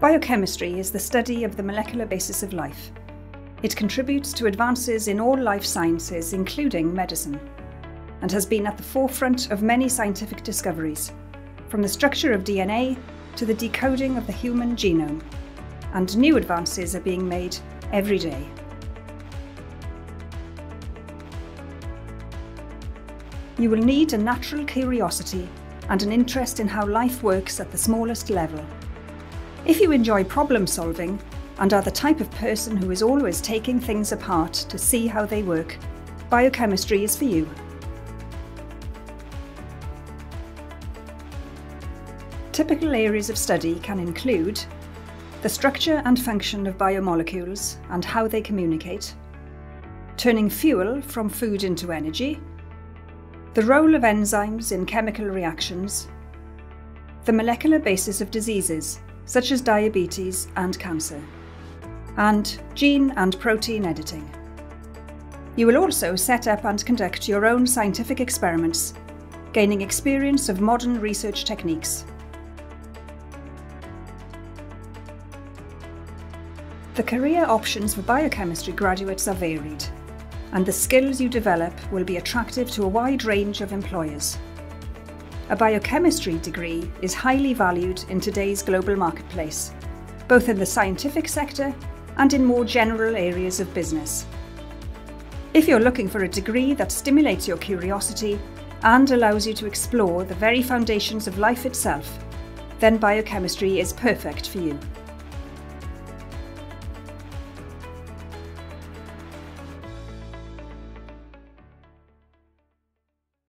Biochemistry is the study of the molecular basis of life. It contributes to advances in all life sciences, including medicine, and has been at the forefront of many scientific discoveries, from the structure of DNA to the decoding of the human genome. And new advances are being made every day. You will need a natural curiosity and an interest in how life works at the smallest level. If you enjoy problem solving and are the type of person who is always taking things apart to see how they work, biochemistry is for you. Typical areas of study can include the structure and function of biomolecules and how they communicate, turning fuel from food into energy, the role of enzymes in chemical reactions, the molecular basis of diseases such as diabetes and cancer, and gene and protein editing. You will also set up and conduct your own scientific experiments, gaining experience of modern research techniques. The career options for biochemistry graduates are varied, and the skills you develop will be attractive to a wide range of employers. A biochemistry degree is highly valued in today's global marketplace, both in the scientific sector and in more general areas of business. If you're looking for a degree that stimulates your curiosity and allows you to explore the very foundations of life itself, then biochemistry is perfect for you.